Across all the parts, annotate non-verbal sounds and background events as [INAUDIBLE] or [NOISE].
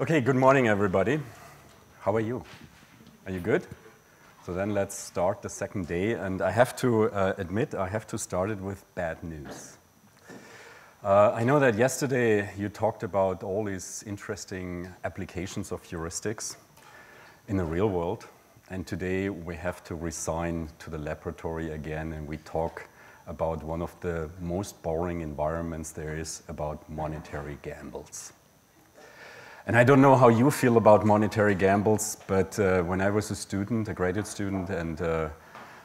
Okay, good morning, everybody. How are you? Are you good? So then let's start the second day, and I have to uh, admit, I have to start it with bad news. Uh, I know that yesterday you talked about all these interesting applications of heuristics in the real world, and today we have to resign to the laboratory again, and we talk about one of the most boring environments there is about monetary gambles. And I don't know how you feel about monetary gambles, but uh, when I was a student, a graduate student, and uh,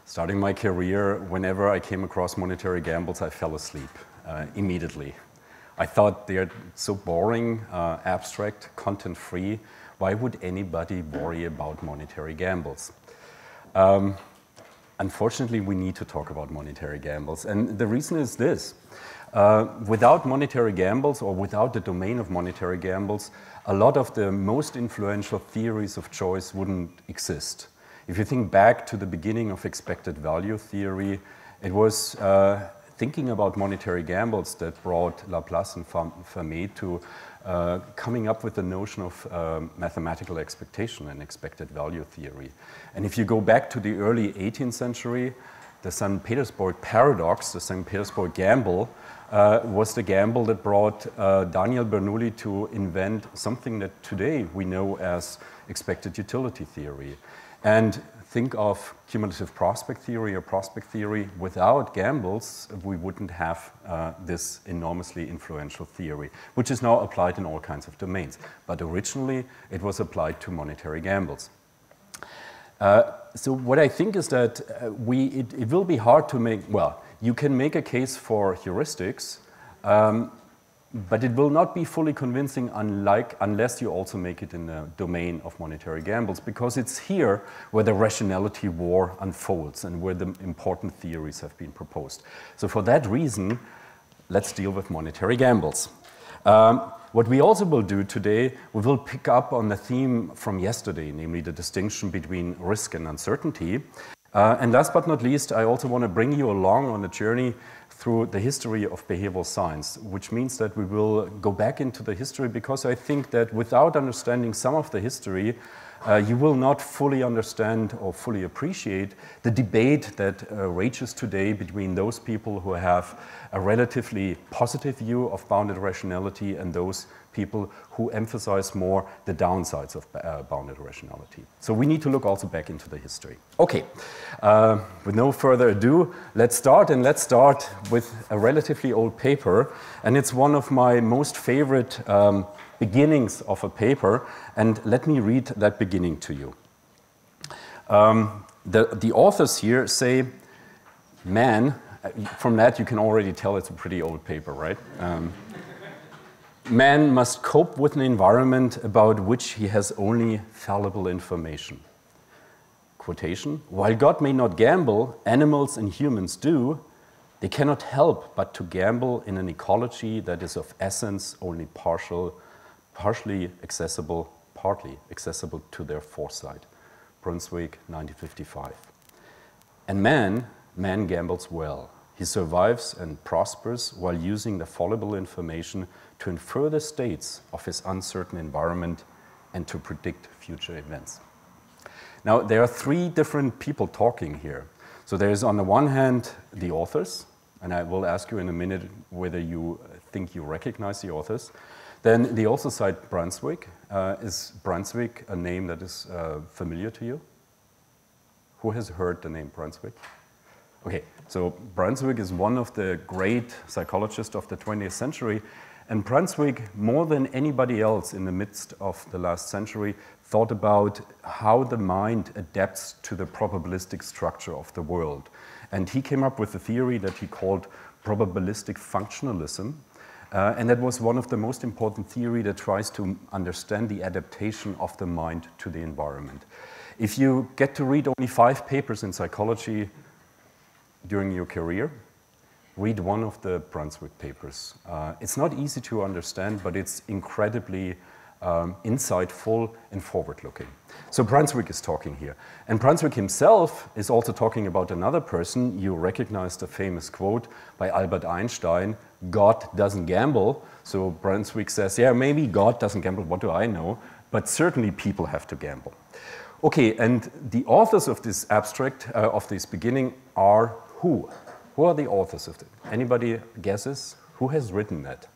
starting my career, whenever I came across monetary gambles, I fell asleep uh, immediately. I thought they're so boring, uh, abstract, content free. Why would anybody worry about monetary gambles? Um, unfortunately, we need to talk about monetary gambles. And the reason is this uh, without monetary gambles or without the domain of monetary gambles, a lot of the most influential theories of choice wouldn't exist. If you think back to the beginning of expected value theory, it was uh, thinking about monetary gambles that brought Laplace and Fermat to uh, coming up with the notion of um, mathematical expectation and expected value theory. And if you go back to the early 18th century, the St. Petersburg paradox, the St. Petersburg gamble, uh, was the gamble that brought uh, Daniel Bernoulli to invent something that today we know as expected utility theory. And think of cumulative prospect theory or prospect theory. Without gambles, we wouldn't have uh, this enormously influential theory, which is now applied in all kinds of domains. But originally, it was applied to monetary gambles. Uh, so what I think is that uh, we, it, it, will be hard to make, well, you can make a case for heuristics, um, but it will not be fully convincing unlike, unless you also make it in the domain of monetary gambles, because it's here where the rationality war unfolds and where the important theories have been proposed. So for that reason, let's deal with monetary gambles. Um, what we also will do today, we will pick up on the theme from yesterday, namely the distinction between risk and uncertainty. Uh, and last but not least, I also want to bring you along on a journey through the history of behavioral science, which means that we will go back into the history because I think that without understanding some of the history, uh, you will not fully understand or fully appreciate the debate that uh, rages today between those people who have a relatively positive view of bounded rationality and those people who emphasize more the downsides of uh, bounded rationality. So we need to look also back into the history. Okay, uh, with no further ado, let's start, and let's start with a relatively old paper, and it's one of my most favorite um, beginnings of a paper, and let me read that beginning to you. Um, the, the authors here say, man, uh, from that you can already tell it's a pretty old paper, right? Um, man must cope with an environment about which he has only fallible information. Quotation, while God may not gamble, animals and humans do, they cannot help but to gamble in an ecology that is of essence only partial partially accessible, partly accessible to their foresight. Brunswik, 1955. And man, man gambles well. He survives and prospers while using the fallible information to infer the states of his uncertain environment and to predict future events. Now, there are three different people talking here. So there is, on the one hand, the authors, and I will ask you in a minute whether you think you recognize the authors. Then they also cite Brunswik. Uh, is Brunswik a name that is uh, familiar to you? Who has heard the name Brunswik? Okay, so Brunswik is one of the great psychologists of the 20th century. And Brunswik, more than anybody else in the midst of the last century, thought about how the mind adapts to the probabilistic structure of the world. And he came up with a theory that he called probabilistic functionalism, uh, and that was one of the most important theory that tries to understand the adaptation of the mind to the environment. If you get to read only five papers in psychology during your career, read one of the Brunswik papers. Uh, it's not easy to understand, but it's incredibly um, insightful and forward-looking. So Brunswik is talking here. And Brunswik himself is also talking about another person. You recognize the famous quote by Albert Einstein, God doesn't gamble. So Brunswik says, yeah, maybe God doesn't gamble, what do I know? But certainly people have to gamble. Okay, and the authors of this abstract, uh, of this beginning, are who? Who are the authors of it? Anybody guesses? Who has written that?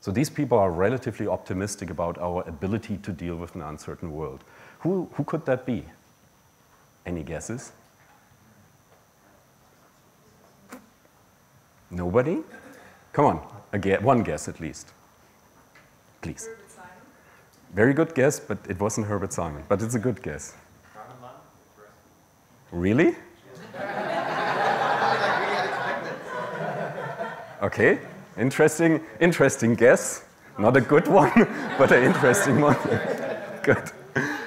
So these people are relatively optimistic about our ability to deal with an uncertain world. Who, who could that be? Any guesses? Nobody? Come on, a one guess at least. Please. Very good guess, but it wasn't Herbert Simon. But it's a good guess. Really? Okay, interesting, interesting guess. Not a good one, [LAUGHS] but an interesting one. [LAUGHS] good.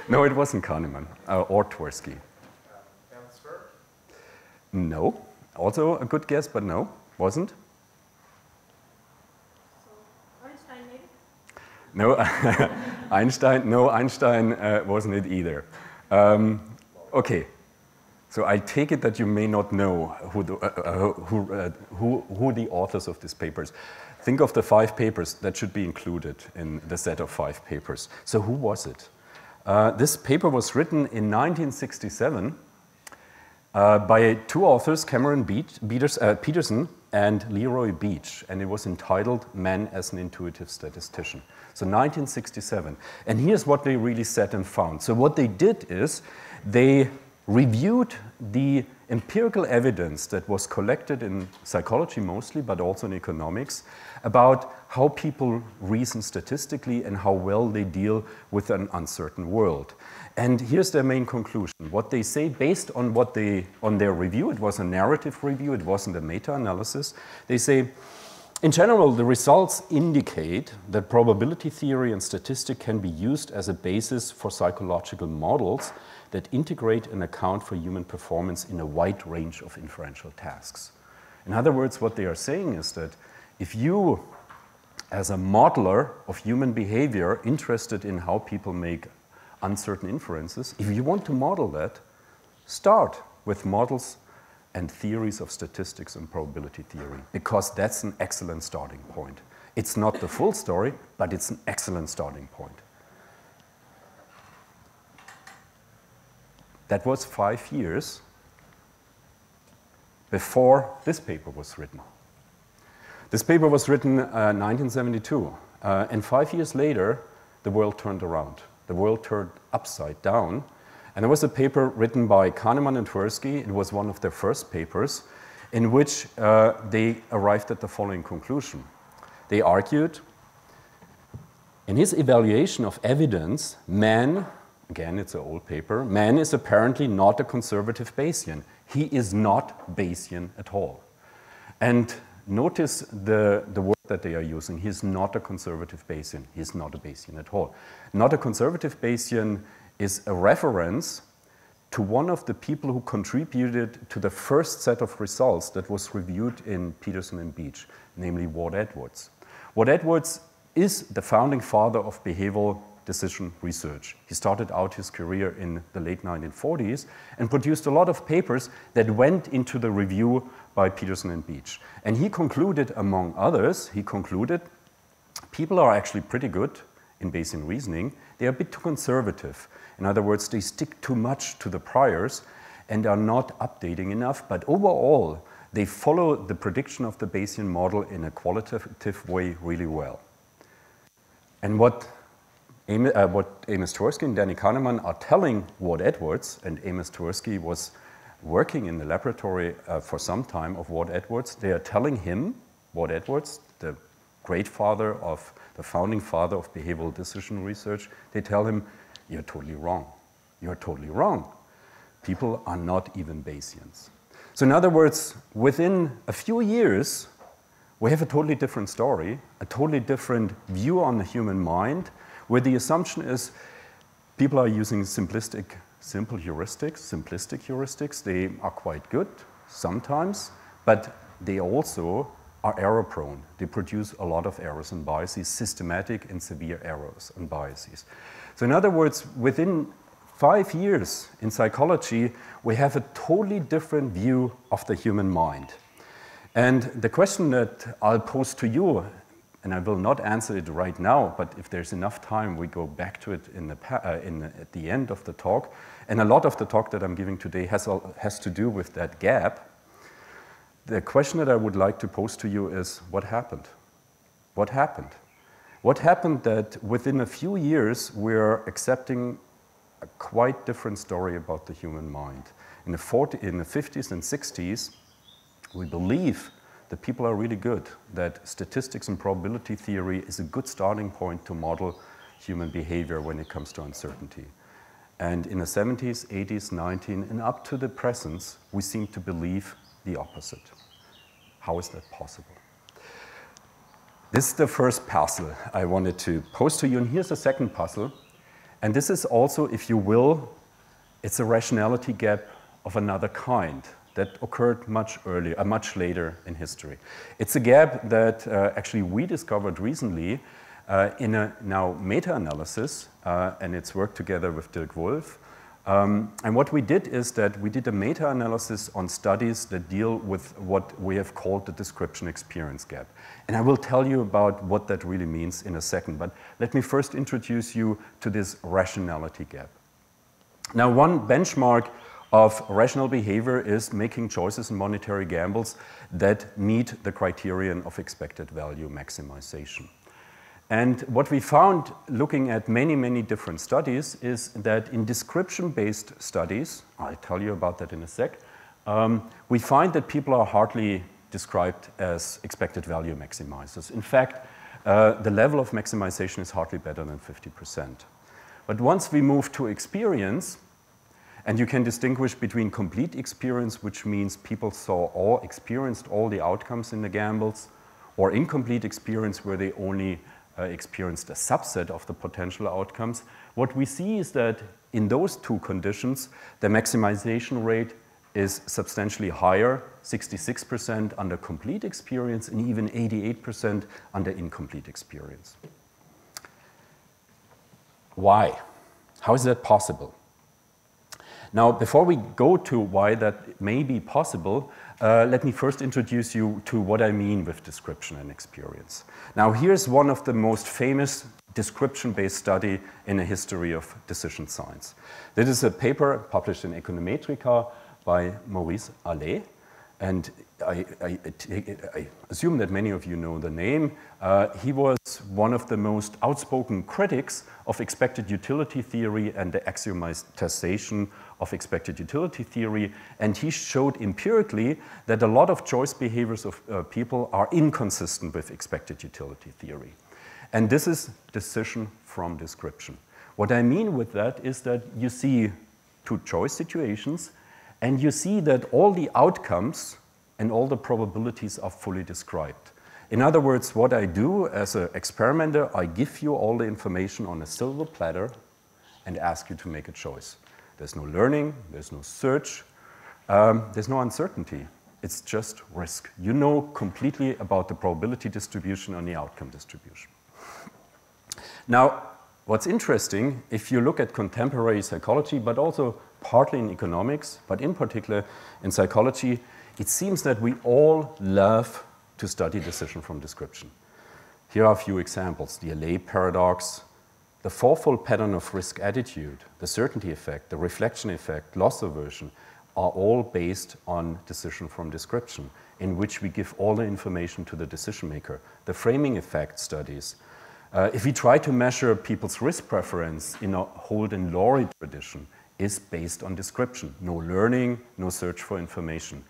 No, it wasn't Kahneman uh, or Tversky. No. Also a good guess, but no, wasn't. No, [LAUGHS] Einstein, no, Einstein uh, wasn't it either. Um, okay, so I take it that you may not know who the, uh, uh who, uh, who, who the authors of these papers. Think of the five papers that should be included in the set of five papers. So who was it? Uh, this paper was written in 1967 uh, by two authors, Cameron Beach, Peterson and Lee Roy Beach, and it was entitled Man as an Intuitive Statistician. So 1967. And here's what they really said and found. So what they did is they reviewed the empirical evidence that was collected in psychology mostly, but also in economics, about how people reason statistically and how well they deal with an uncertain world. And here's their main conclusion. What they say based on what they on their review, it was a narrative review, it wasn't a meta-analysis. They say in general, the results indicate that probability theory and statistics can be used as a basis for psychological models that integrate and account for human performance in a wide range of inferential tasks. In other words, what they are saying is that if you, as a modeler of human behavior, interested in how people make uncertain inferences, if you want to model that, start with models and theories of statistics and probability theory, because that's an excellent starting point. It's not the full story, but it's an excellent starting point. That was five years before this paper was written. This paper was written uh, 1972, uh, and five years later, the world turned around. The world turned upside down, and there was a paper written by Kahneman and Tversky, it was one of their first papers, in which uh, they arrived at the following conclusion. They argued, in his evaluation of evidence, man, again it's an old paper, man is apparently not a conservative Bayesian. He is not Bayesian at all. And notice the, the word that they are using. He's not a conservative Bayesian. He's not a Bayesian at all. Not a conservative Bayesian is a reference to one of the people who contributed to the first set of results that was reviewed in Peterson and Beach, namely Ward Edwards. Ward Edwards is the founding father of behavioral decision research. He started out his career in the late 1940s and produced a lot of papers that went into the review by Peterson and Beach. And he concluded, among others, he concluded people are actually pretty good in Bayesian reasoning. They are a bit too conservative. In other words, they stick too much to the priors and are not updating enough, but overall, they follow the prediction of the Bayesian model in a qualitative way really well. And what, Amos, uh, what Amos Tversky and Danny Kahneman are telling Ward Edwards, and Amos Tversky was working in the laboratory uh, for some time of Ward Edwards, they are telling him, Ward Edwards, the great father of, the founding father of behavioral decision research, they tell him, you're totally wrong. You're totally wrong. People are not even Bayesians. So, in other words, within a few years, we have a totally different story, a totally different view on the human mind, where the assumption is people are using simplistic, simple heuristics, simplistic heuristics. They are quite good sometimes, but they also are error prone. They produce a lot of errors and biases, systematic and severe errors and biases. So in other words, within five years in psychology, we have a totally different view of the human mind. And the question that I'll pose to you, and I will not answer it right now, but if there's enough time, we go back to it in the, uh, in at the end of the talk. And a lot of the talk that I'm giving today has, has to do with that gap. The question that I would like to pose to you is what happened? What happened? What happened that within a few years we're accepting a quite different story about the human mind. In the, 40, in the 50s and 60s, we believe that people are really good, that statistics and probability theory is a good starting point to model human behavior when it comes to uncertainty. And in the 70s, 80s, 90s, and up to the present, we seem to believe the opposite. How is that possible? This is the first puzzle I wanted to pose to you, and here's the second puzzle. And this is also, if you will, it's a rationality gap of another kind that occurred much earlier, uh, much later in history. It's a gap that uh, actually we discovered recently uh, in a now meta-analysis, uh, and it's worked together with Dirk Wulff. Um, and what we did is that we did a meta-analysis on studies that deal with what we have called the description experience gap. And I will tell you about what that really means in a second, but let me first introduce you to this rationality gap. Now, one benchmark of rational behavior is making choices in monetary gambles that meet the criterion of expected value maximization. And what we found looking at many, many different studies is that in description-based studies, I'll tell you about that in a sec, um, we find that people are hardly described as expected value maximizers. In fact, uh, the level of maximization is hardly better than 50%. But once we move to experience, and you can distinguish between complete experience, which means people saw all, experienced all the outcomes in the gambles, or incomplete experience where they only uh, experienced a subset of the potential outcomes, what we see is that in those two conditions, the maximization rate is substantially higher, 66% under complete experience and even 88% under incomplete experience. Why? How is that possible? Now, before we go to why that may be possible, uh, let me first introduce you to what I mean with description and experience. Now, here's one of the most famous description-based study in the history of decision science. This is a paper published in Econometrica by Maurice Allais, and I, I, I, assume that many of you know the name. Uh, he was one of the most outspoken critics of expected utility theory and the axiomatization of expected utility theory, and he showed empirically that a lot of choice behaviors of uh, people are inconsistent with expected utility theory. And this is decision from description. What I mean with that is that you see two choice situations, and you see that all the outcomes and all the probabilities are fully described. In other words, what I do as an experimenter, I give you all the information on a silver platter and ask you to make a choice. There's no learning, there's no search, um, there's no uncertainty. It's just risk. You know completely about the probability distribution and the outcome distribution. Now, what's interesting, if you look at contemporary psychology, but also partly in economics, but in particular in psychology, it seems that we all love to study decision from description. Here are a few examples. The Allais paradox, the fourfold pattern of risk attitude, the certainty effect, the reflection effect, loss aversion, are all based on decision from description, in which we give all the information to the decision maker. The framing effect studies. Uh, if we try to measure people's risk preference in a Holt and Laury tradition, is based on description. No learning, no search for information.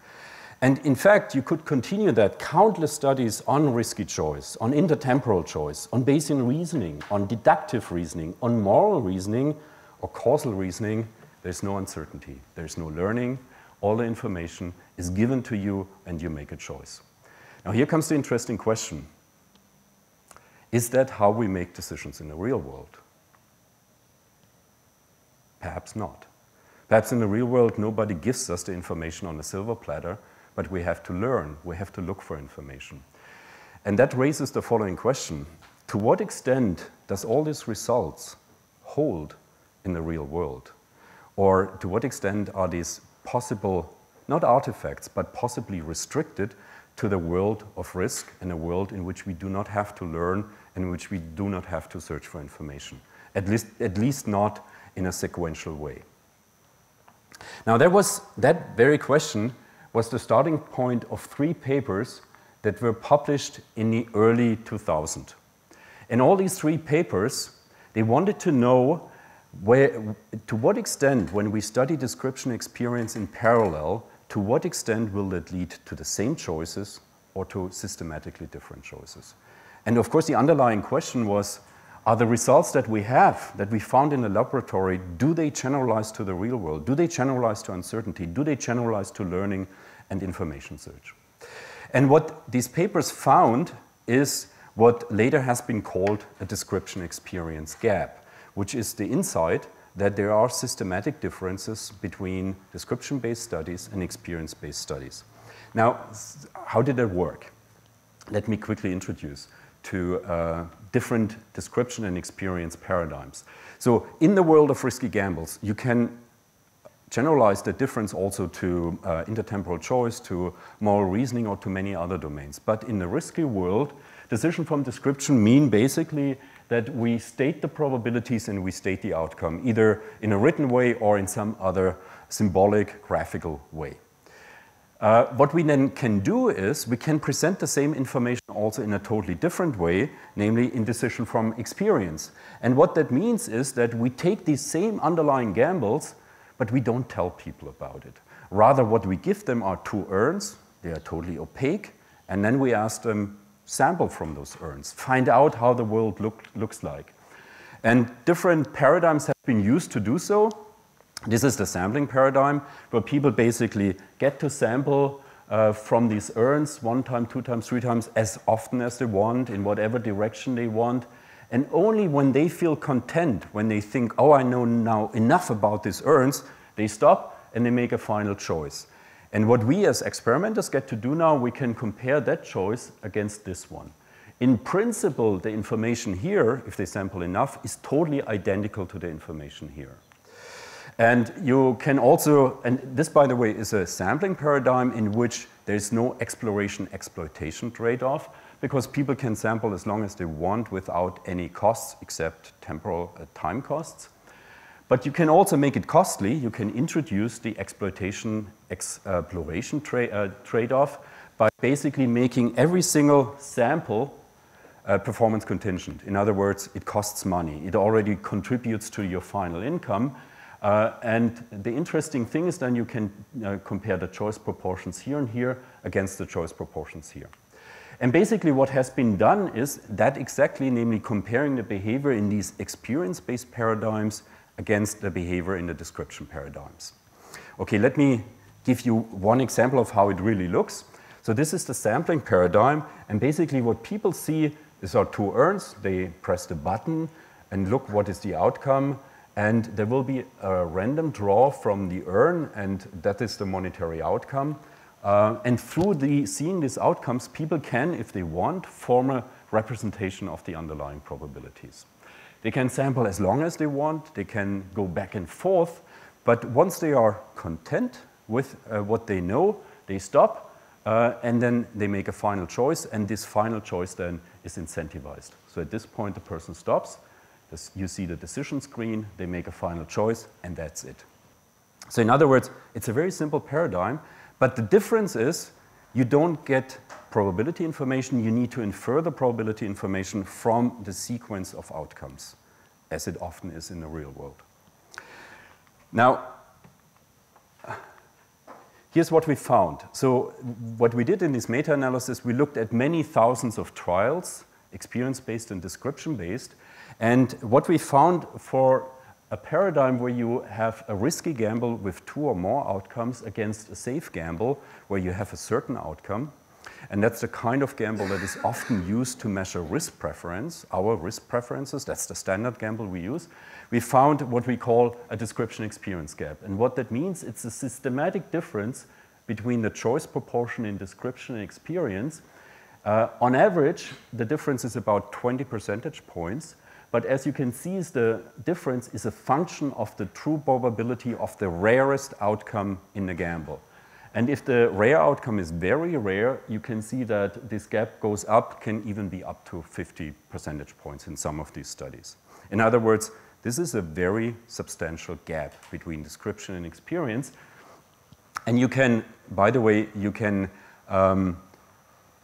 And in fact, you could continue that countless studies on risky choice, on intertemporal choice, on Bayesian reasoning, on deductive reasoning, on moral reasoning or causal reasoning. There's no uncertainty. There's no learning. All the information is given to you and you make a choice. Now here comes the interesting question. Is that how we make decisions in the real world? Perhaps not. Perhaps in the real world, nobody gives us the information on a silver platter but we have to learn, we have to look for information. And that raises the following question. To what extent does all these results hold in the real world? Or to what extent are these possible, not artifacts, but possibly restricted to the world of risk and a world in which we do not have to learn and in which we do not have to search for information, at least, at least not in a sequential way. Now, there was that very question was the starting point of three papers that were published in the early 2000s. In all these three papers, they wanted to know where, to what extent, when we study description experience in parallel, to what extent will that lead to the same choices or to systematically different choices? And of course, the underlying question was, are the results that we have, that we found in the laboratory, do they generalize to the real world? Do they generalize to uncertainty? Do they generalize to learning and information search? And what these papers found is what later has been called a description experience gap, which is the insight that there are systematic differences between description-based studies and experience-based studies. Now, how did that work? Let me quickly introduce to uh, different description and experience paradigms. So in the world of risky gambles, you can generalize the difference also to uh, intertemporal choice, to moral reasoning, or to many other domains. But in the risky world, decision from description mean basically that we state the probabilities and we state the outcome, either in a written way or in some other symbolic, graphical way. Uh, what we then can do is we can present the same information also in a totally different way, namely in decision from experience. And what that means is that we take these same underlying gambles, but we don't tell people about it. Rather, what we give them are two urns, they are totally opaque, and then we ask them, sample from those urns, find out how the world look, looks like. And different paradigms have been used to do so. This is the sampling paradigm, where people basically get to sample uh, from these urns one time, two times, three times, as often as they want, in whatever direction they want. And only when they feel content, when they think, oh, I know now enough about these urns, they stop and they make a final choice. And what we as experimenters get to do now, we can compare that choice against this one. In principle, the information here, if they sample enough, is totally identical to the information here. And you can also, and this, by the way, is a sampling paradigm in which there's no exploration exploitation trade off because people can sample as long as they want without any costs except temporal uh, time costs. But you can also make it costly. You can introduce the exploitation exploration tra uh, trade-off by basically making every single sample uh, performance contingent. In other words, it costs money. It already contributes to your final income. Uh, and the interesting thing is then you can uh, compare the choice proportions here and here against the choice proportions here. And basically what has been done is that exactly, namely comparing the behavior in these experience-based paradigms against the behavior in the description paradigms. Okay, let me give you one example of how it really looks. So this is the sampling paradigm, and basically what people see, is our two urns, they press the button and look what is the outcome, and there will be a random draw from the urn, and that is the monetary outcome. Uh, and through the, seeing these outcomes, people can, if they want, form a representation of the underlying probabilities. They can sample as long as they want, they can go back and forth, but once they are content with uh, what they know, they stop, uh, and then they make a final choice, and this final choice then is incentivized. So at this point, the person stops, this, you see the decision screen, they make a final choice, and that's it. So in other words, it's a very simple paradigm, but the difference is you don't get probability information, you need to infer the probability information from the sequence of outcomes, as it often is in the real world. Now, here's what we found. So what we did in this meta-analysis, we looked at many thousands of trials, experience-based and description-based, and what we found for a paradigm where you have a risky gamble with two or more outcomes against a safe gamble where you have a certain outcome, and that's the kind of gamble that is often used to measure risk preference, our risk preferences, that's the standard gamble we use. We found what we call a description experience gap. And what that means, it's a systematic difference between the choice proportion in description and experience. Uh, on average, the difference is about 20 percentage points. But as you can see, the difference is a function of the true probability of the rarest outcome in the gamble. And if the rare outcome is very rare, you can see that this gap goes up, can even be up to 50 percentage points in some of these studies. In other words, this is a very substantial gap between description and experience. And you can, by the way, you can um,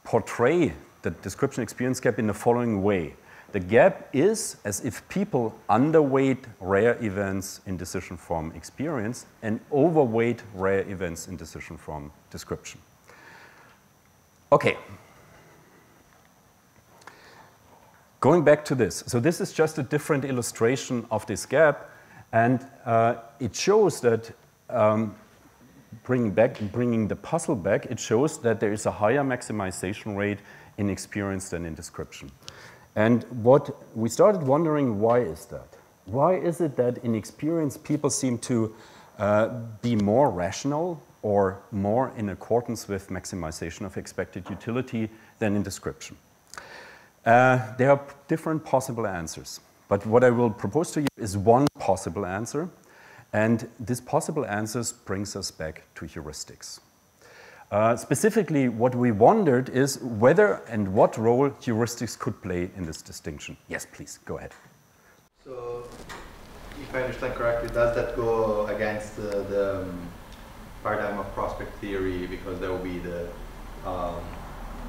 portray the description experience gap in the following way. The gap is as if people underweight rare events in decision from experience and overweight rare events in decision from description. Okay. Going back to this. So this is just a different illustration of this gap. And uh, it shows that um, bringing, back, bringing the puzzle back, it shows that there is a higher maximization rate in experience than in description. And what we started wondering, why is that? Why is it that in experience people seem to uh, be more rational or more in accordance with maximization of expected utility than in description? Uh, there are different possible answers. But what I will propose to you is one possible answer. And this possible answer brings us back to heuristics. Uh, specifically, what we wondered is whether and what role heuristics could play in this distinction. Yes, please, go ahead. So, if I understand correctly, does that go against the, um, paradigm of prospect theory because there will be the um,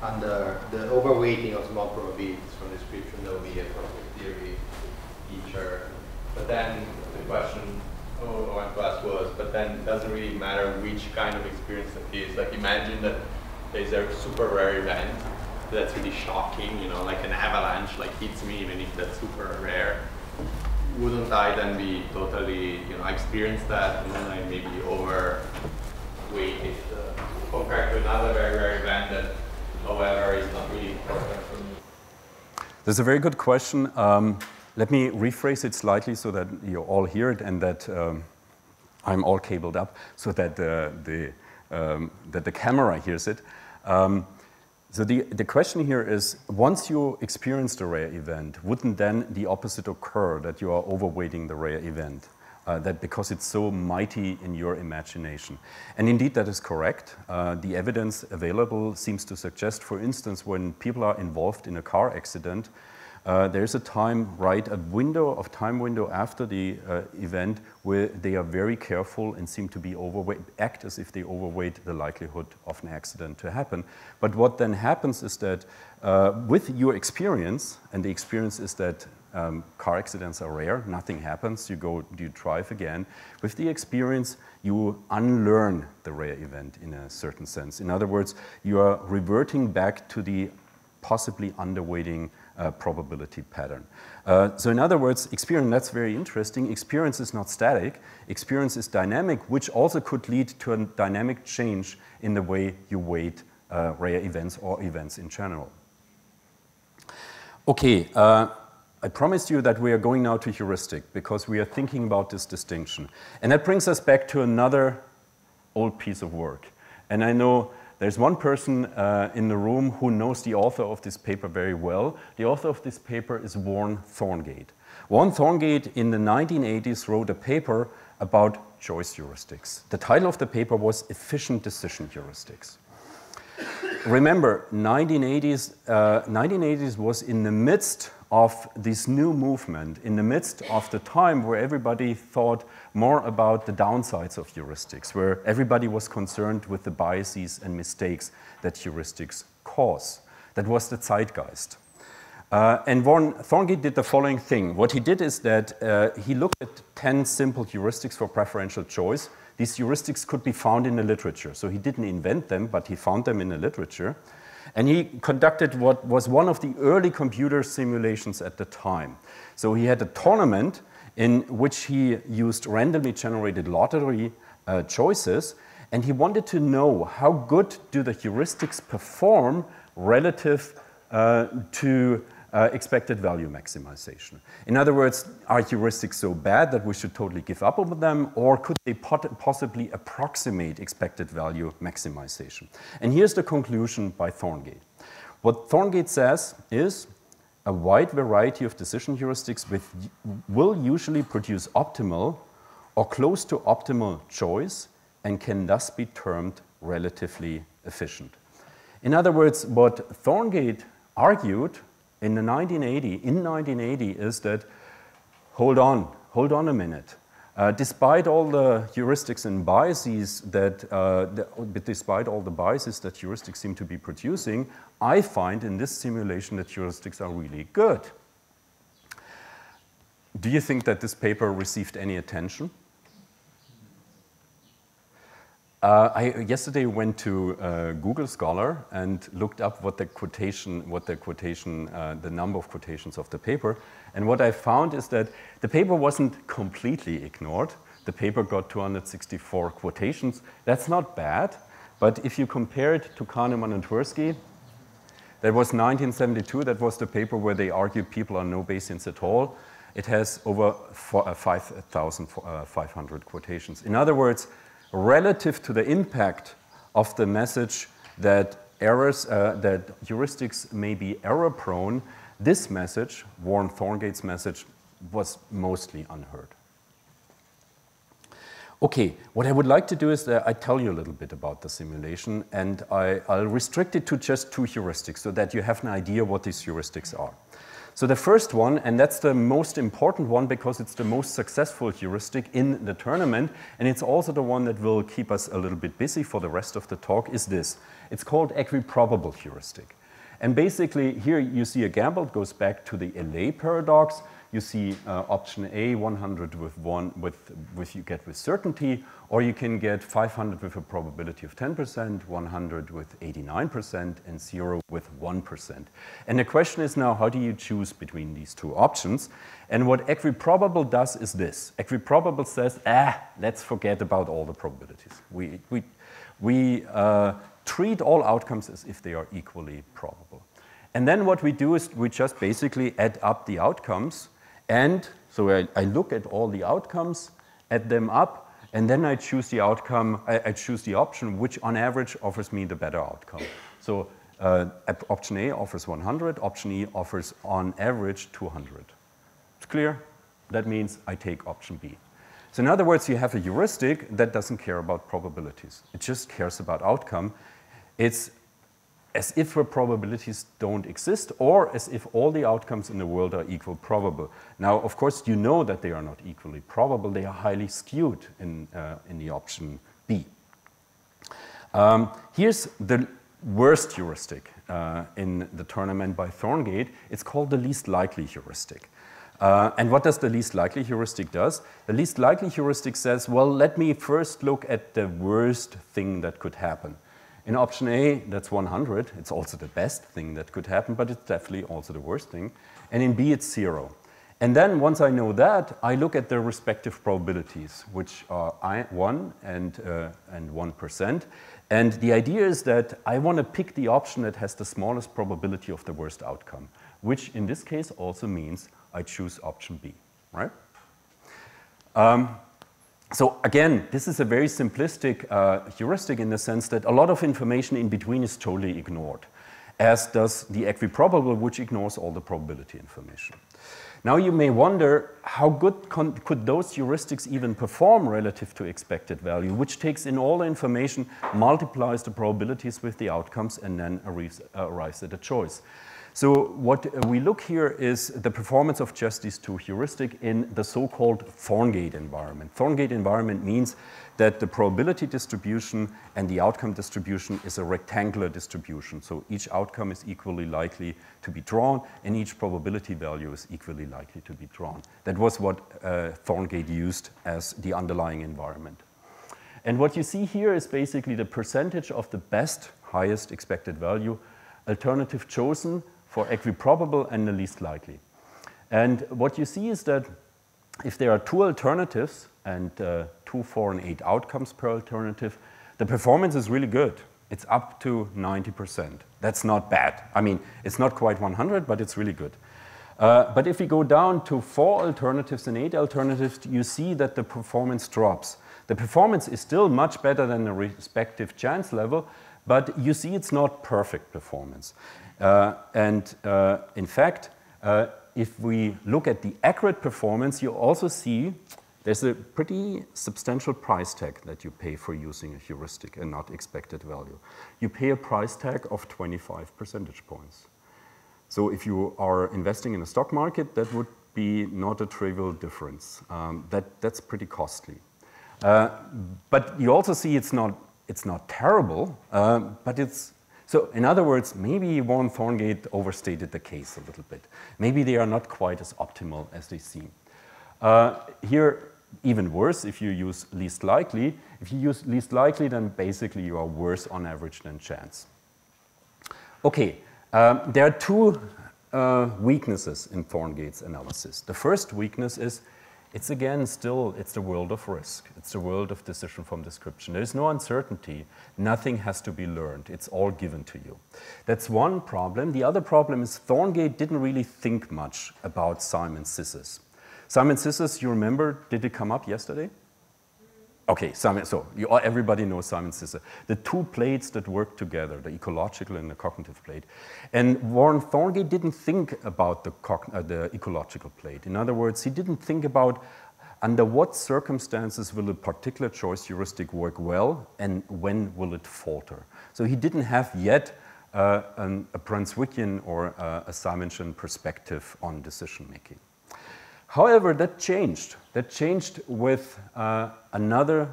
under the overweighting of small probabilities from description, there will be a prospect theory feature. But then the question oh, one class was, but then it doesn't really matter which kind of experience it is. Like imagine that there's a super rare event that's really shocking, you know, like an avalanche like hits me even if that's super rare. Wouldn't I then be totally, you know, I experienced that and then I maybe overweight it uh, compared to another very rare event that, however, is not really important for me? That's a very good question. Um, let me rephrase it slightly so that you all hear it and that um, I'm all cabled up so that the, the, um, that the camera hears it. Um, so the, the question here is, once you experienced a rare event, wouldn't then the opposite occur, that you are overweighting the rare event? Uh, that because it's so mighty in your imagination. And indeed, that is correct. Uh, the evidence available seems to suggest, for instance, when people are involved in a car accident, uh, there's a time, right, a window of time window after the uh, event where they are very careful and seem to be overweight, act as if they overweight the likelihood of an accident to happen. But what then happens is that uh, with your experience, and the experience is that um, car accidents are rare, nothing happens, you go, you drive again. With the experience, you unlearn the rare event in a certain sense. In other words, you are reverting back to the possibly underweighting uh, probability pattern. Uh, so in other words, experience, that's very interesting. Experience is not static. Experience is dynamic, which also could lead to a dynamic change in the way you weight uh, rare events or events in general. Okay, uh, I promised you that we are going now to heuristic because we are thinking about this distinction. And that brings us back to another old piece of work. And I know there's one person uh, in the room who knows the author of this paper very well. The author of this paper is Warren Thorngate. Warren Thorngate in the 1980s wrote a paper about choice heuristics. The title of the paper was Efficient Decision Heuristics. Remember, 1980s, uh, 1980s was in the midst of this new movement in the midst of the time where everybody thought more about the downsides of heuristics, where everybody was concerned with the biases and mistakes that heuristics cause. That was the zeitgeist. Uh, and Warren Thorngate did the following thing. What he did is that uh, he looked at 10 simple heuristics for preferential choice. These heuristics could be found in the literature. So he didn't invent them, but he found them in the literature. And he conducted what was one of the early computer simulations at the time. So he had a tournament in which he used randomly generated lottery uh, choices, and he wanted to know how good do the heuristics perform relative uh, to uh, expected value maximization. In other words, are heuristics so bad that we should totally give up on them, or could they possibly approximate expected value maximization? And here's the conclusion by Thorngate. What Thorngate says is a wide variety of decision heuristics with, will usually produce optimal or close to optimal choice and can thus be termed relatively efficient. In other words, what Thorngate argued in the 1980, in 1980 is that, hold on, hold on a minute. Uh, despite all the heuristics and biases that, uh, the, despite all the biases that heuristics seem to be producing, I find in this simulation that heuristics are really good. Do you think that this paper received any attention? Uh, I yesterday went to uh, Google Scholar and looked up what the quotation, what the quotation, uh, the number of quotations of the paper, and what I found is that the paper wasn't completely ignored. The paper got 264 quotations. That's not bad, but if you compare it to Kahneman and Tversky, that was 1972. That was the paper where they argued people are no Bayesians at all. It has over 5,500 uh, quotations. In other words, relative to the impact of the message that errors, uh, that heuristics may be error prone, this message, Warren Thorngate's message, was mostly unheard. Okay, what I would like to do is that I tell you a little bit about the simulation and I, will restrict it to just two heuristics so that you have an idea what these heuristics are. So the first one, and that's the most important one because it's the most successful heuristic in the tournament, and it's also the one that will keep us a little bit busy for the rest of the talk, is this. It's called equiprobable heuristic. And basically, here you see a gamble. It goes back to the Allais paradox. You see uh, option A, 100 with one, with, with you get with certainty, or you can get 500 with a probability of 10%, 100 with 89%, and zero with 1%. And the question is now, how do you choose between these two options? And what equiprobable does is this. Equiprobable says, ah, let's forget about all the probabilities. We, we, we uh, treat all outcomes as if they are equally probable. And then what we do is we just basically add up the outcomes. And so I, I look at all the outcomes, add them up, and then I choose the outcome, I, I choose the option which on average offers me the better outcome. So uh, option A offers 100, option E offers on average 200. It's clear? That means I take option B. So in other words, you have a heuristic that doesn't care about probabilities. It just cares about outcome. It's as if the probabilities don't exist or as if all the outcomes in the world are equal probable. Now, of course, you know that they are not equally probable. They are highly skewed in, uh, in the option B. Um, here's the worst heuristic uh, in the tournament by Thorngate. It's called the least likely heuristic. Uh, and what does the least likely heuristic does? The least likely heuristic says, well, let me first look at the worst thing that could happen. In option A, that's 100. It's also the best thing that could happen, but it's definitely also the worst thing. And in B, it's zero. And then once I know that, I look at the respective probabilities, which are I, 1 and, uh, and 1%. And the idea is that I want to pick the option that has the smallest probability of the worst outcome, which in this case also means I choose option B, right? Um, so again, this is a very simplistic uh, heuristic in the sense that a lot of information in between is totally ignored, as does the equiprobable, which ignores all the probability information. Now you may wonder, how good could those heuristics even perform relative to expected value, which takes in all the information, multiplies the probabilities with the outcomes, and then arrives, uh, arrives at a choice. So what we look here is the performance of just these two heuristic in the so-called Thorngate environment. Thorngate environment means that the probability distribution and the outcome distribution is a rectangular distribution. So each outcome is equally likely to be drawn and each probability value is equally likely to be drawn. That was what uh, Thorngate used as the underlying environment. And what you see here is basically the percentage of the best, highest expected value alternative chosen for equiprobable and the least likely. And what you see is that if there are two alternatives and uh, two, four, and eight outcomes per alternative, the performance is really good. It's up to 90%. That's not bad. I mean, it's not quite 100, but it's really good. Uh, but if we go down to four alternatives and eight alternatives, you see that the performance drops. The performance is still much better than the respective chance level, but you see it's not perfect performance. Uh, and uh, in fact, uh, if we look at the accurate performance, you also see there's a pretty substantial price tag that you pay for using a heuristic and not expected value. You pay a price tag of 25 percentage points. So if you are investing in a stock market, that would be not a trivial difference. Um, that, that's pretty costly. Uh, but you also see it's not, it's not terrible, uh, but it's so in other words, maybe Warren Thorngate overstated the case a little bit. Maybe they are not quite as optimal as they seem. Uh, here, even worse if you use least likely. If you use least likely, then basically you are worse on average than chance. Okay, um, there are two uh, weaknesses in Thorngate's analysis. The first weakness is it's again still, it's the world of risk. It's the world of decision from description. There is no uncertainty. Nothing has to be learned. It's all given to you. That's one problem. The other problem is Thorngate didn't really think much about Simon Scissors. Simon Scissors, you remember, did it come up yesterday? Okay, Simon, so you, everybody knows Simon Scissors. The two plates that work together, the ecological and the cognitive plate. And Warren Thorngate didn't think about the, uh, the ecological plate. In other words, he didn't think about under what circumstances will a particular choice heuristic work well and when will it falter. So he didn't have yet uh, an, a Brunswikian or uh, a Simonscian perspective on decision making. However, that changed. That changed with uh, another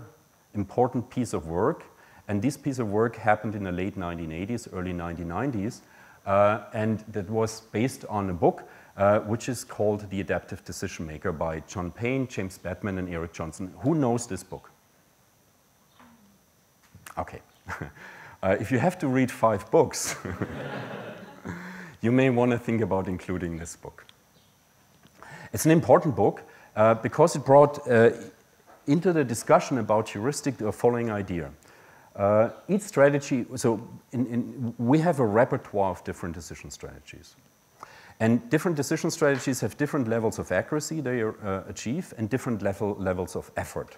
important piece of work. And this piece of work happened in the late 1980s, early 1990s. Uh, and that was based on a book uh, which is called The Adaptive Decision Maker by John Payne, James Bettman, and Eric Johnson. Who knows this book? Okay. [LAUGHS] Uh, if you have to read five books, [LAUGHS] you may want to think about including this book. It's an important book uh, because it brought uh, into the discussion about heuristic the following idea. Uh, each strategy, so in, in, we have a repertoire of different decision strategies. And different decision strategies have different levels of accuracy they uh, achieve and different level, levels of effort.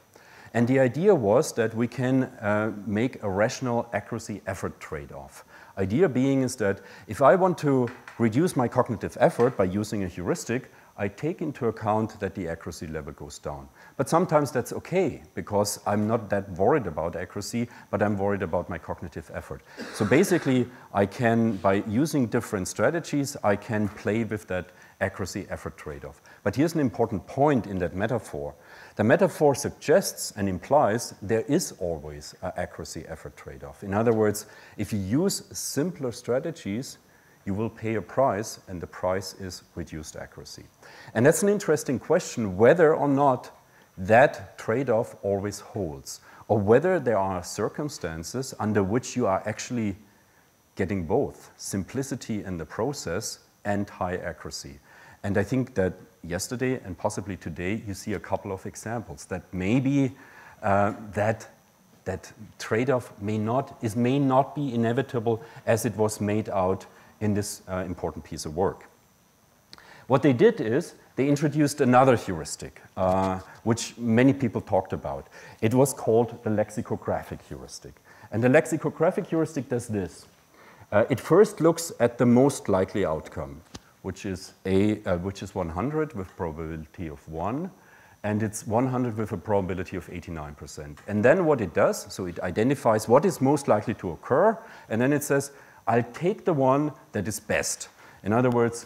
And the idea was that we can uh, make a rational accuracy effort trade-off. Idea being is that if I want to reduce my cognitive effort by using a heuristic, I take into account that the accuracy level goes down. But sometimes that's okay because I'm not that worried about accuracy, but I'm worried about my cognitive effort. So basically, I can, by using different strategies, I can play with that accuracy effort trade-off. But here's an important point in that metaphor. The metaphor suggests and implies there is always an accuracy effort trade-off. In other words, if you use simpler strategies, you will pay a price, and the price is reduced accuracy. And that's an interesting question whether or not that trade off always holds, or whether there are circumstances under which you are actually getting both simplicity in the process and high accuracy. And I think that yesterday and possibly today you see a couple of examples that maybe uh, that that trade-off may not is may not be inevitable as it was made out in this uh, important piece of work. What they did is they introduced another heuristic, uh, which many people talked about. It was called the lexicographic heuristic. And the lexicographic heuristic does this. Uh, it first looks at the most likely outcome, which is, a, uh, which is 100 with probability of 1, and it's 100 with a probability of 89%. And then what it does, so it identifies what is most likely to occur, and then it says, I'll take the one that is best. In other words,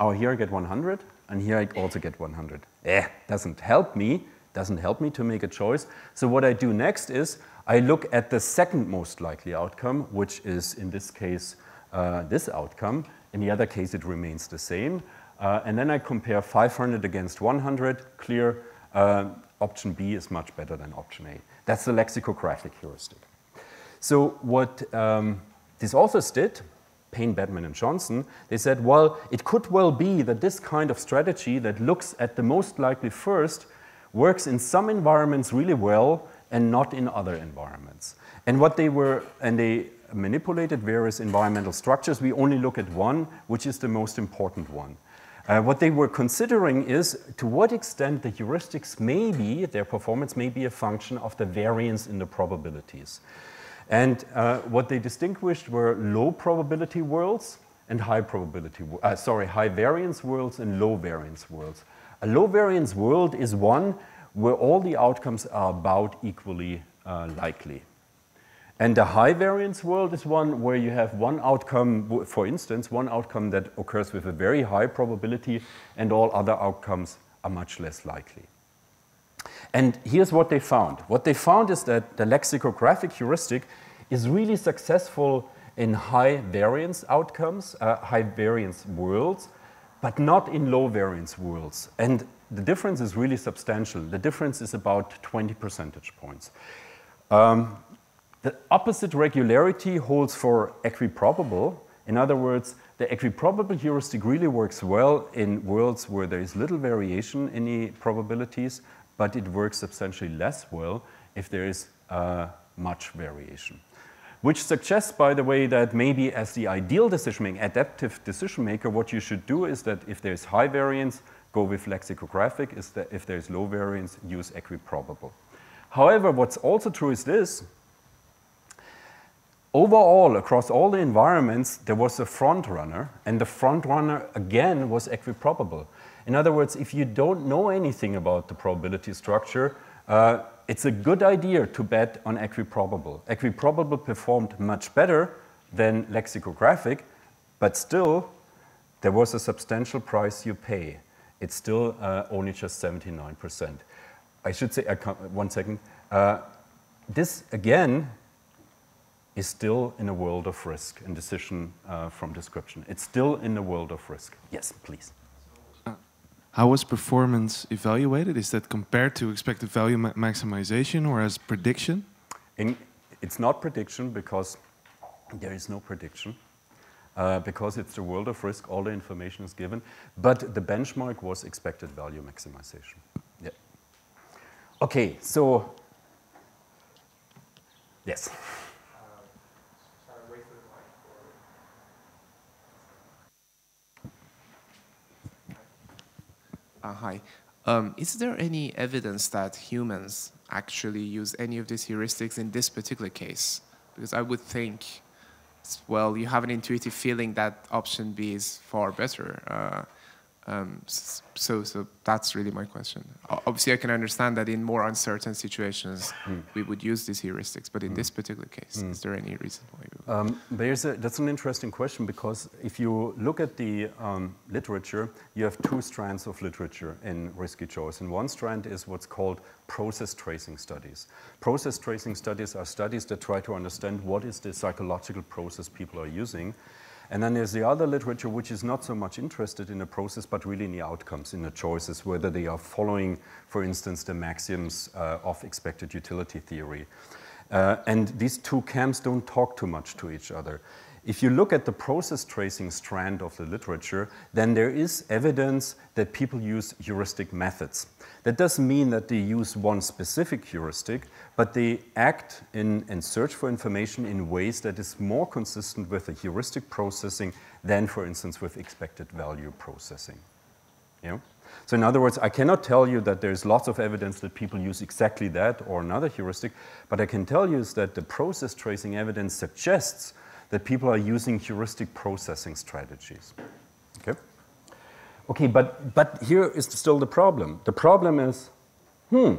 oh, here I get 100, and here I also get 100. Eh, doesn't help me, doesn't help me to make a choice. So what I do next is I look at the second most likely outcome, which is in this case uh, this outcome. In the other case, it remains the same. Uh, and then I compare 500 against 100. Clear, uh, option B is much better than option A. That's the lexicographic heuristic. So what um, these authors did, Payne, Bettman, and Johnson, they said, well, it could well be that this kind of strategy that looks at the most likely first works in some environments really well and not in other environments. And what they were, and they manipulated various environmental structures. We only look at one, which is the most important one. Uh, what they were considering is to what extent the heuristics may be, their performance may be a function of the variance in the probabilities. And uh, what they distinguished were low probability worlds and high probability, uh, sorry, high variance worlds and low variance worlds. A low variance world is one where all the outcomes are about equally uh, likely. And the high variance world is one where you have one outcome, for instance, one outcome that occurs with a very high probability and all other outcomes are much less likely. And here's what they found. What they found is that the lexicographic heuristic is really successful in high variance outcomes, uh, high variance worlds, but not in low variance worlds. And the difference is really substantial. The difference is about 20 percentage points. Um, the opposite regularity holds for equiprobable. In other words, the equiprobable heuristic really works well in worlds where there is little variation in the probabilities, but it works substantially less well if there is uh, much variation. Which suggests, by the way, that maybe as the ideal decision maker, adaptive decision maker, what you should do is that if there's high variance, go with lexicographic. Is that if there's low variance, use equiprobable. However, what's also true is this, Overall, across all the environments, there was a front runner, and the front runner again was equiprobable. In other words, if you don't know anything about the probability structure, uh, it's a good idea to bet on equiprobable. Equiprobable performed much better than lexicographic, but still, there was a substantial price you pay. It's still uh, only just 79%. I should say, uh, one second. Uh, this, again, is still in a world of risk and decision uh, from description. It's still in the world of risk. Yes, please. How was performance evaluated? Is that compared to expected value ma maximization or as prediction? In, it's not prediction because there is no prediction. Uh, because it's the world of risk, all the information is given. But the benchmark was expected value maximization. Yeah. Okay, so yes. Uh, hi. Um, is there any evidence that humans actually use any of these heuristics in this particular case? Because I would think, well, you have an intuitive feeling that option B is far better. Uh, um, so, so that's really my question. Obviously, I can understand that in more uncertain situations, mm. we would use these heuristics, but in mm. this particular case, mm. is there any reason why? Um, there's a, that's an interesting question because if you look at the um, literature, you have two strands of literature in risky choice. And one strand is what's called process tracing studies. Process tracing studies are studies that try to understand what is the psychological process people are using and then there's the other literature which is not so much interested in the process, but really in the outcomes, in the choices, whether they are following, for instance, the maxims uh, of expected utility theory. Uh, and these two camps don't talk too much to each other. If you look at the process tracing strand of the literature, then there is evidence that people use heuristic methods. That doesn't mean that they use one specific heuristic, but they act in, and search for information in ways that is more consistent with the heuristic processing than, for instance, with expected value processing. Yeah? So in other words, I cannot tell you that there's lots of evidence that people use exactly that or another heuristic, but I can tell you is that the process tracing evidence suggests that people are using heuristic processing strategies. Okay? But, but here is still the problem. The problem is, hmm,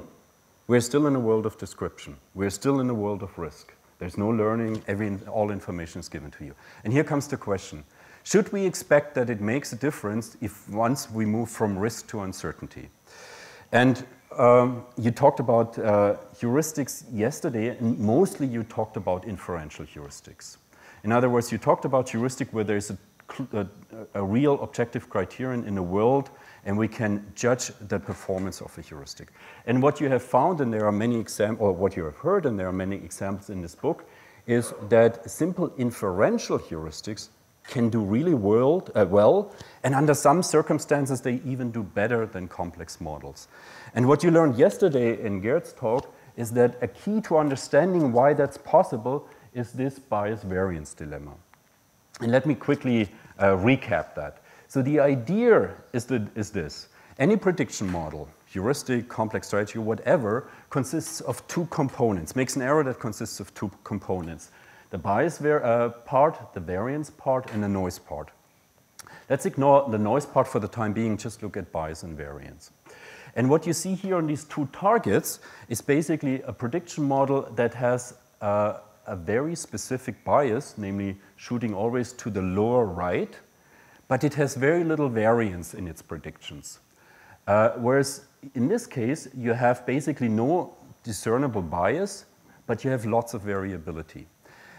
we're still in a world of description. We're still in a world of risk. There's no learning, every, all information is given to you. And here comes the question. Should we expect that it makes a difference if once we move from risk to uncertainty? And um, you talked about uh, heuristics yesterday, and mostly you talked about inferential heuristics. In other words, you talked about heuristic where there's a, a, a real objective criterion in the world and we can judge the performance of a heuristic. And what you have found, and there are many examples, or what you have heard, and there are many examples in this book, is that simple inferential heuristics can do really world, uh, well, and under some circumstances, they even do better than complex models. And what you learned yesterday in Gerd's talk is that a key to understanding why that's possible is this bias variance dilemma. And let me quickly uh, recap that. So the idea is, that, is this. Any prediction model, heuristic, complex strategy, whatever, consists of two components, makes an error that consists of two components. The bias uh, part, the variance part, and the noise part. Let's ignore the noise part for the time being, just look at bias and variance. And what you see here on these two targets is basically a prediction model that has uh, a very specific bias, namely shooting always to the lower right, but it has very little variance in its predictions. Uh, whereas in this case, you have basically no discernible bias, but you have lots of variability.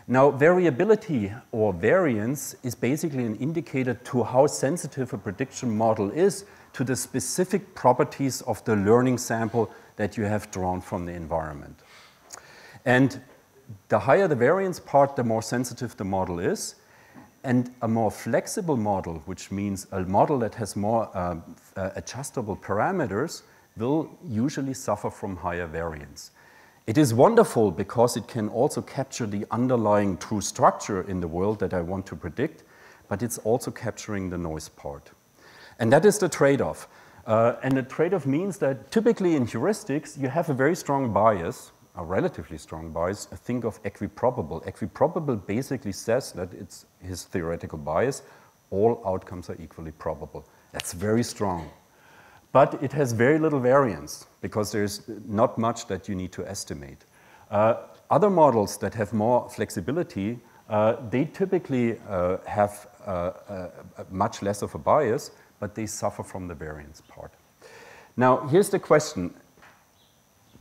Now, variability or variance is basically an indicator to how sensitive a prediction model is to the specific properties of the learning sample that you have drawn from the environment. And the higher the variance part, the more sensitive the model is. And a more flexible model, which means a model that has more uh, uh, adjustable parameters, will usually suffer from higher variance. It is wonderful because it can also capture the underlying true structure in the world that I want to predict, but it's also capturing the noise part. And that is the trade-off. Uh, and the trade-off means that typically in heuristics, you have a very strong bias, a relatively strong bias. Think of equiprobable. Equiprobable basically says that it's his theoretical bias. All outcomes are equally probable. That's very strong. But it has very little variance because there's not much that you need to estimate. Uh, other models that have more flexibility, uh, they typically uh, have uh, uh, much less of a bias, but they suffer from the variance part. Now, here's the question.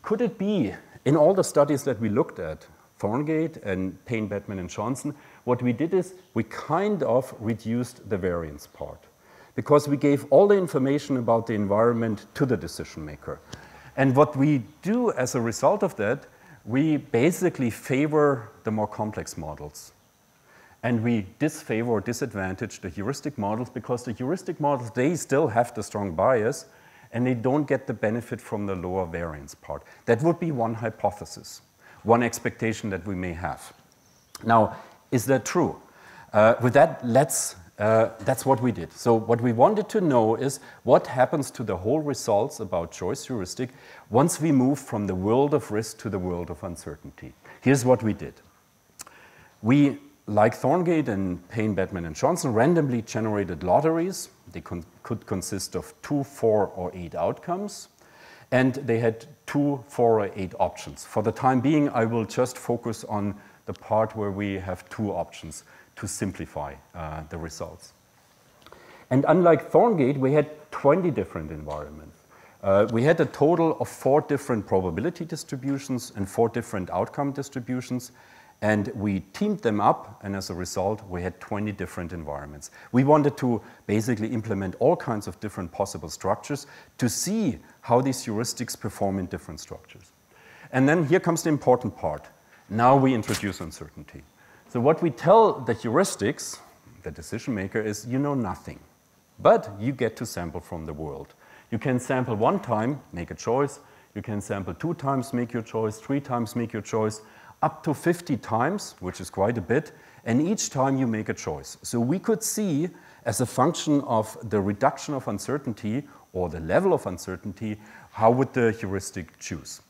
Could it be, in all the studies that we looked at, Thorngate and Payne, Bettman, and Johnson, what we did is we kind of reduced the variance part because we gave all the information about the environment to the decision maker. And what we do as a result of that, we basically favor the more complex models. And we disfavor or disadvantage the heuristic models because the heuristic models, they still have the strong bias and they don't get the benefit from the lower variance part. That would be one hypothesis, one expectation that we may have. Now, is that true? Uh, with that, let's, uh, that's what we did. So what we wanted to know is what happens to the whole results about choice heuristic once we move from the world of risk to the world of uncertainty. Here's what we did. We like Thorngate and Payne, Bettman, and Johnson, randomly generated lotteries. They con could consist of two, four, or eight outcomes. And they had two, four, or eight options. For the time being, I will just focus on the part where we have two options to simplify uh, the results. And unlike Thorngate, we had 20 different environments. Uh, we had a total of four different probability distributions and four different outcome distributions. And we teamed them up, and as a result, we had 20 different environments. We wanted to basically implement all kinds of different possible structures to see how these heuristics perform in different structures. And then here comes the important part. Now we introduce uncertainty. So what we tell the heuristics, the decision maker, is you know nothing. But you get to sample from the world. You can sample one time, make a choice. You can sample two times, make your choice, three times, make your choice up to 50 times, which is quite a bit, and each time you make a choice. So we could see, as a function of the reduction of uncertainty or the level of uncertainty, how would the heuristic choose.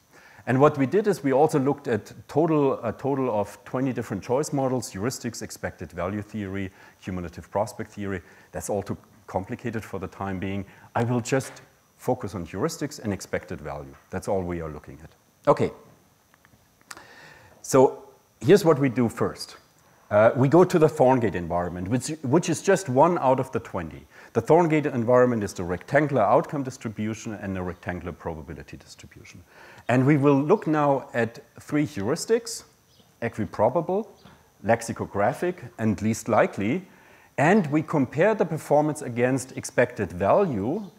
And what we did is we also looked at total, a total of 20 different choice models, heuristics, expected value theory, cumulative prospect theory. That's all too complicated for the time being. I will just focus on heuristics and expected value. That's all we are looking at. Okay, so here's what we do first. Uh, we go to the Thorngate environment, which, which is just one out of the 20. The Thorngate environment is the rectangular outcome distribution and the rectangular probability distribution. And we will look now at three heuristics, equiprobable, lexicographic, and least likely, and we compare the performance against expected value,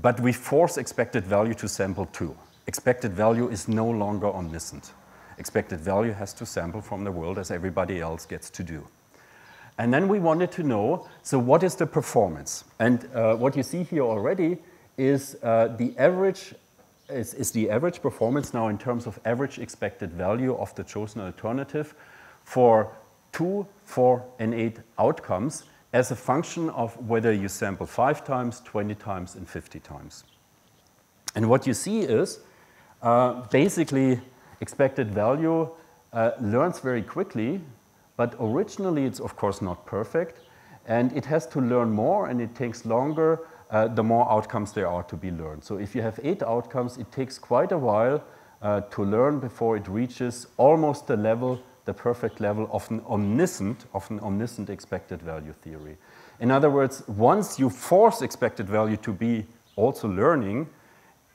but we force expected value to sample two. Expected value is no longer omniscient expected value has to sample from the world as everybody else gets to do. And then we wanted to know, so what is the performance? And uh, what you see here already is uh, the average is, is, the average performance now in terms of average expected value of the chosen alternative for two, four, and eight outcomes as a function of whether you sample five times, 20 times, and 50 times. And what you see is uh, basically expected value uh, learns very quickly, but originally it's of course not perfect. and it has to learn more and it takes longer uh, the more outcomes there are to be learned. So if you have eight outcomes, it takes quite a while uh, to learn before it reaches almost the level, the perfect level of an omniscient, of an omniscient expected value theory. In other words, once you force expected value to be also learning,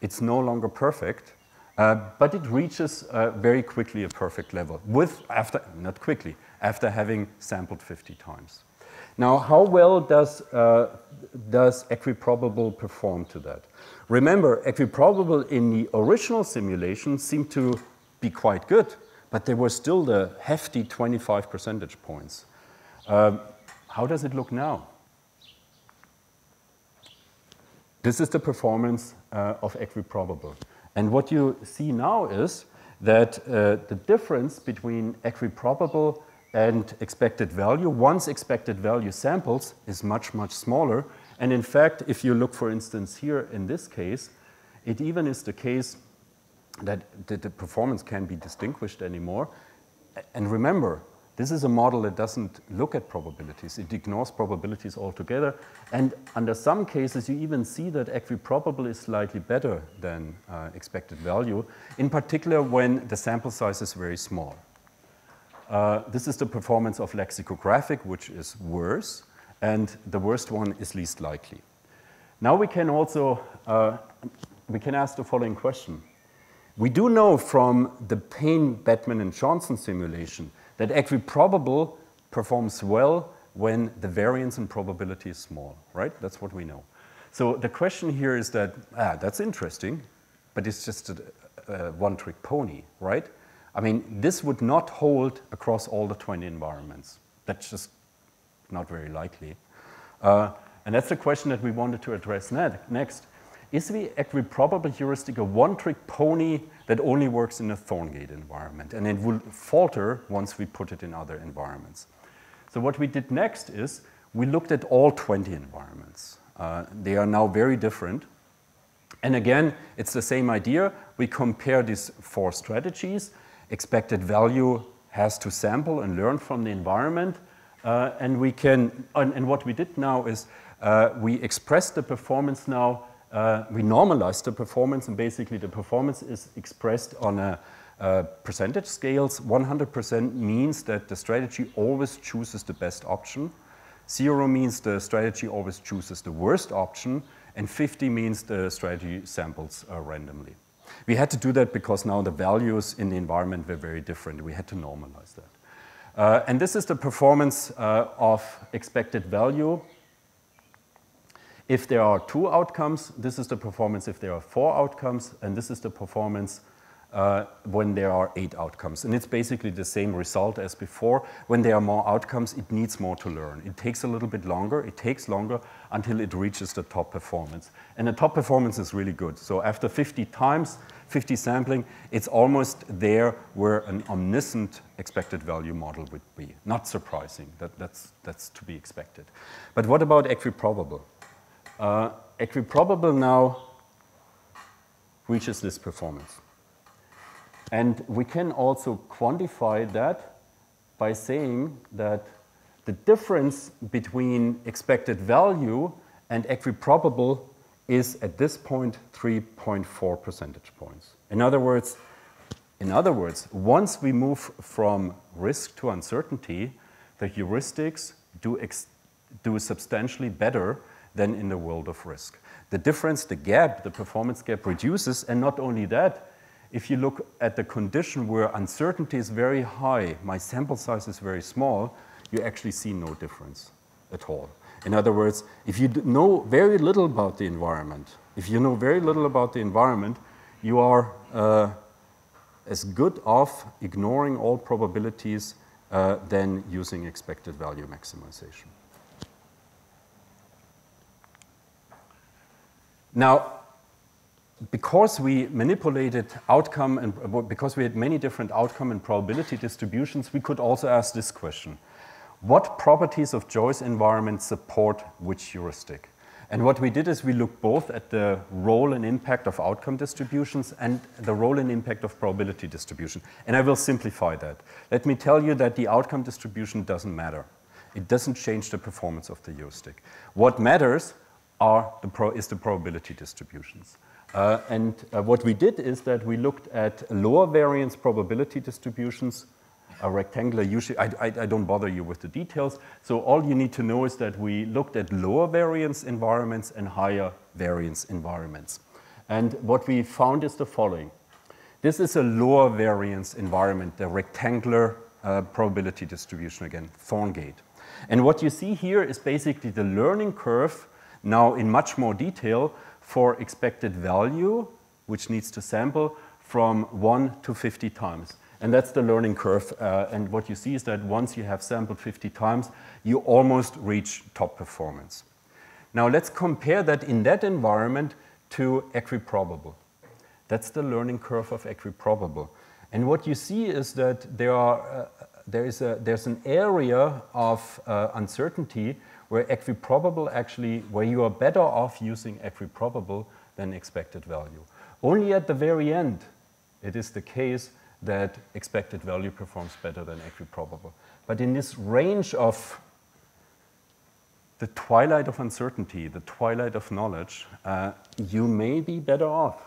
it's no longer perfect, uh, but it reaches uh, very quickly a perfect level with after not quickly after having sampled 50 times. Now, how well does uh, does equiprobable perform to that? Remember, equiprobable in the original simulation seemed to be quite good, but there were still the hefty 25 percentage points. Um, how does it look now? This is the performance uh, of equiprobable. And what you see now is that uh, the difference between equiprobable and expected value, once expected value samples, is much, much smaller. And in fact, if you look, for instance, here in this case, it even is the case that the, the performance can be distinguished anymore. And remember, this is a model that doesn't look at probabilities. It ignores probabilities altogether. And under some cases, you even see that equiprobable is slightly better than uh, expected value, in particular when the sample size is very small. Uh, this is the performance of lexicographic, which is worse, and the worst one is least likely. Now we can also, uh, we can ask the following question. We do know from the Payne, Bettman, and Johnson simulation that equiprobable performs well when the variance in probability is small, right? That's what we know. So the question here is that, ah, that's interesting, but it's just a, a one-trick pony, right? I mean, this would not hold across all the 20 environments. That's just not very likely. Uh, and that's the question that we wanted to address next. Is the equiprobable heuristic a one-trick pony that only works in a Thorngate environment, and it will falter once we put it in other environments? So what we did next is we looked at all 20 environments. Uh, they are now very different. And again, it's the same idea. We compare these four strategies. Expected value has to sample and learn from the environment. Uh, and we can, and, and, what we did now is uh, we express the performance now uh, we normalize the performance, and basically the performance is expressed on a, a percentage scales. 100% means that the strategy always chooses the best option. Zero means the strategy always chooses the worst option, and 50 means the strategy samples uh, randomly. We had to do that because now the values in the environment were very different. We had to normalize that. Uh, and this is the performance uh, of expected value if there are two outcomes, this is the performance if there are four outcomes, and this is the performance uh, when there are eight outcomes. And it's basically the same result as before. When there are more outcomes, it needs more to learn. It takes a little bit longer. It takes longer until it reaches the top performance. And the top performance is really good. So after 50 times, 50 sampling, it's almost there where an omniscient expected value model would be. Not surprising. That, that's, that's to be expected. But what about equiprobable? Uh, equiprobable now reaches this performance. And we can also quantify that by saying that the difference between expected value and equiprobable is at this point 3.4 percentage points. In other words, in other words, once we move from risk to uncertainty, the heuristics do, do substantially better than in the world of risk. The difference, the gap, the performance gap reduces, and not only that, if you look at the condition where uncertainty is very high, my sample size is very small, you actually see no difference at all. In other words, if you know very little about the environment, if you know very little about the environment, you are uh, as good off ignoring all probabilities uh, than using expected value maximization. Now, because we manipulated outcome and because we had many different outcome and probability distributions, we could also ask this question. What properties of Joyce environment support which heuristic? And what we did is we looked both at the role and impact of outcome distributions and the role and impact of probability distribution. And I will simplify that. Let me tell you that the outcome distribution doesn't matter. It doesn't change the performance of the heuristic. What matters are the pro is the probability distributions. Uh, and uh, what we did is that we looked at lower variance probability distributions, a rectangular usually, I, I, I, don't bother you with the details. So all you need to know is that we looked at lower variance environments and higher variance environments. And what we found is the following. This is a lower variance environment, the rectangular uh, probability distribution again, Thorngate. And what you see here is basically the learning curve now in much more detail for expected value, which needs to sample from 1 to 50 times. And that's the learning curve. Uh, and what you see is that once you have sampled 50 times, you almost reach top performance. Now let's compare that in that environment to equiprobable. That's the learning curve of equiprobable. And what you see is that there, are, there is a, there's an area of uh, uncertainty where equiprobable actually, where you are better off using equiprobable than expected value. Only at the very end, it is the case that expected value performs better than equiprobable. But in this range of the twilight of uncertainty, the twilight of knowledge, uh, you may be better off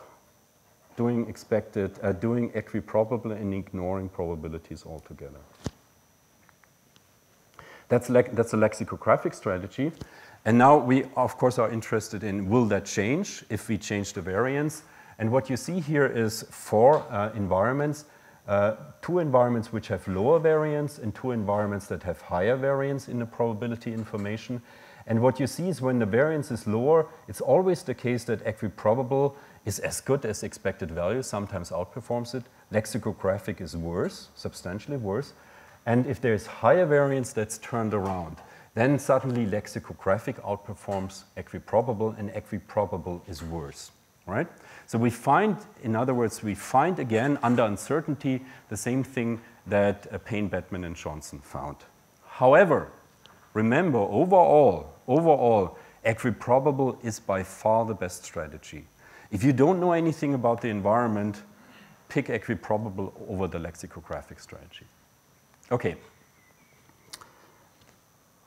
doing expected, uh, doing equiprobable and ignoring probabilities altogether. That's, that's a lexicographic strategy. And now we, of course, are interested in will that change if we change the variance? And what you see here is four uh, environments, uh, two environments which have lower variance and two environments that have higher variance in the probability information. And what you see is when the variance is lower, it's always the case that equiprobable is as good as expected value, sometimes outperforms it. Lexicographic is worse, substantially worse. And if there's higher variance that's turned around, then suddenly lexicographic outperforms equiprobable and equiprobable is worse, right? So we find, in other words, we find again under uncertainty the same thing that uh, Payne, Bettman, and Johnson found. However, remember overall, overall, equiprobable is by far the best strategy. If you don't know anything about the environment, pick equiprobable over the lexicographic strategy. Okay.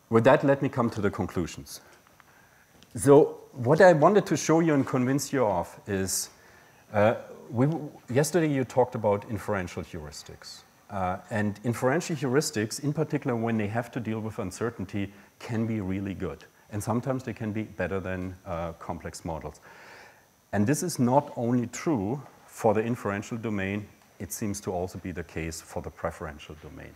With that, let me come to the conclusions. So what I wanted to show you and convince you of is, uh, we, yesterday you talked about inferential heuristics. Uh, and inferential heuristics, in particular when they have to deal with uncertainty, can be really good. And sometimes they can be better than uh, complex models. And this is not only true for the inferential domain, it seems to also be the case for the preferential domain.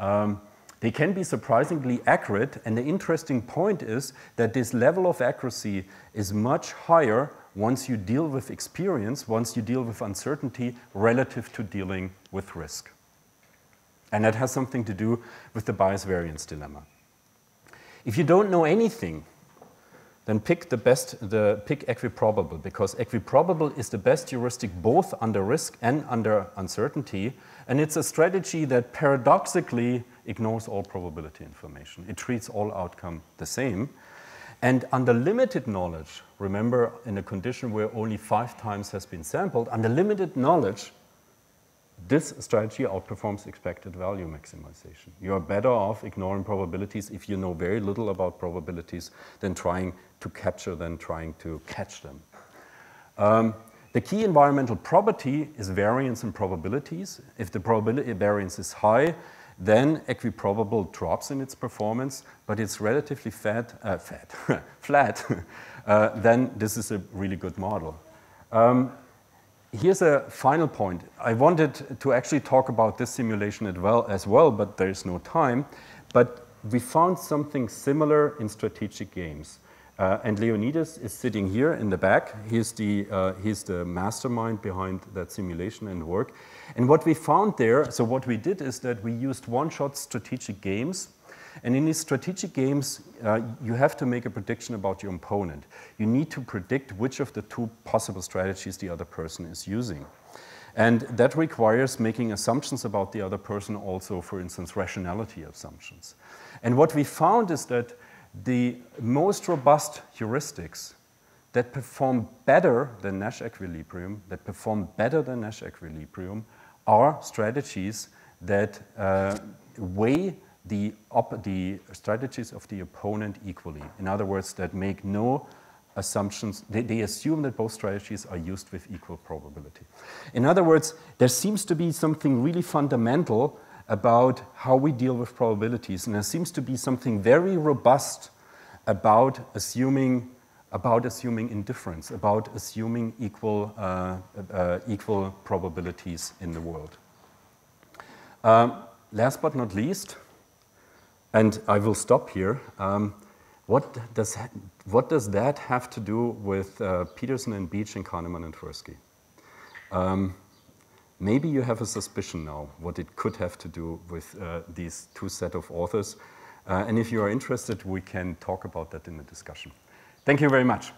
Um, they can be surprisingly accurate, and the interesting point is that this level of accuracy is much higher once you deal with experience, once you deal with uncertainty relative to dealing with risk. And that has something to do with the bias variance dilemma. If you don't know anything then pick the best, the pick equiprobable because equiprobable is the best heuristic both under risk and under uncertainty. And it's a strategy that paradoxically ignores all probability information. It treats all outcome the same. And under limited knowledge, remember in a condition where only five times has been sampled, under limited knowledge, this strategy outperforms expected value maximization. You are better off ignoring probabilities if you know very little about probabilities than trying to capture than trying to catch them. Um, the key environmental property is variance in probabilities. If the probability variance is high, then equiprobable drops in its performance, but it's relatively fat, uh, fat [LAUGHS] flat, uh, then this is a really good model. Um, here's a final point. I wanted to actually talk about this simulation as well, as well, but there's no time. But we found something similar in strategic games. Uh, and Leonidas is sitting here in the back. He's the, uh, he's the mastermind behind that simulation and work. And what we found there, so what we did is that we used one-shot strategic games. And in these strategic games, uh, you have to make a prediction about your opponent. You need to predict which of the two possible strategies the other person is using. And that requires making assumptions about the other person also, for instance, rationality assumptions. And what we found is that the most robust heuristics that perform better than Nash equilibrium, that perform better than Nash equilibrium, are strategies that uh, weigh the, the strategies of the opponent equally. In other words, that make no assumptions, they, they, assume that both strategies are used with equal probability. In other words, there seems to be something really fundamental about how we deal with probabilities, and there seems to be something very robust about assuming, about assuming indifference, about assuming equal, uh, uh, equal probabilities in the world. Um, last but not least, and I will stop here. Um, what, does, what does that have to do with uh, Peterson and Beach and Kahneman and Tversky? Um, maybe you have a suspicion now what it could have to do with uh, these two set of authors. Uh, and if you are interested, we can talk about that in the discussion. Thank you very much.